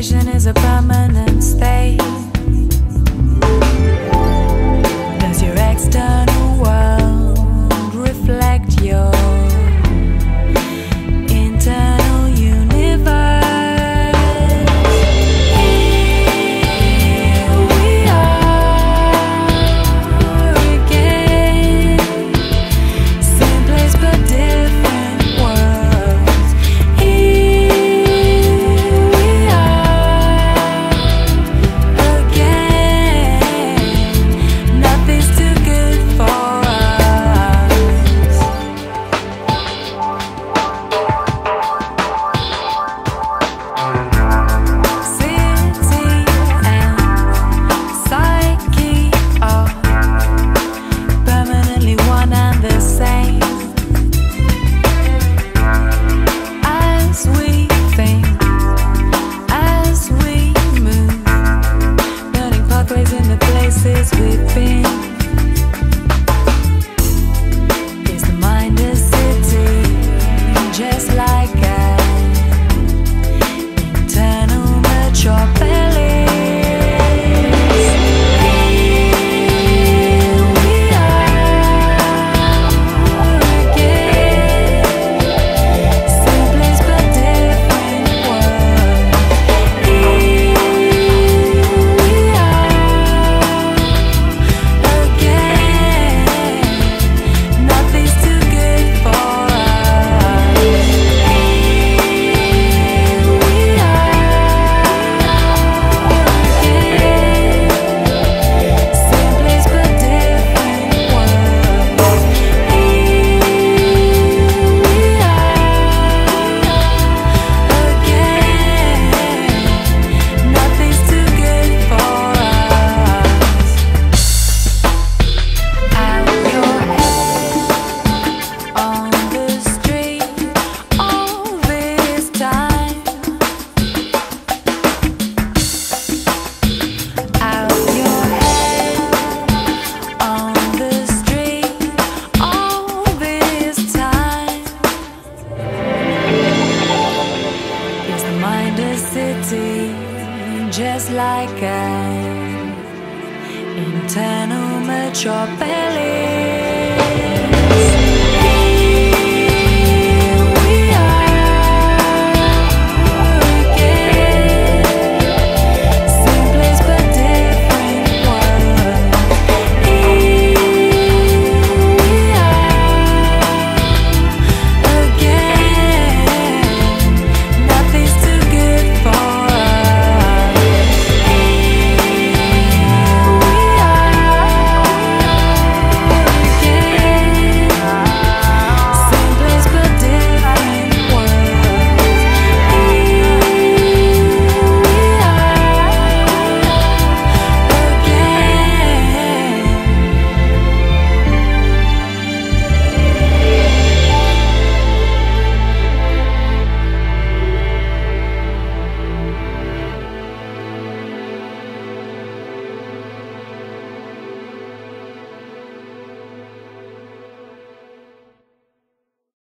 Is a permanent state. Does your external world reflect your? Just like an internal metropolis.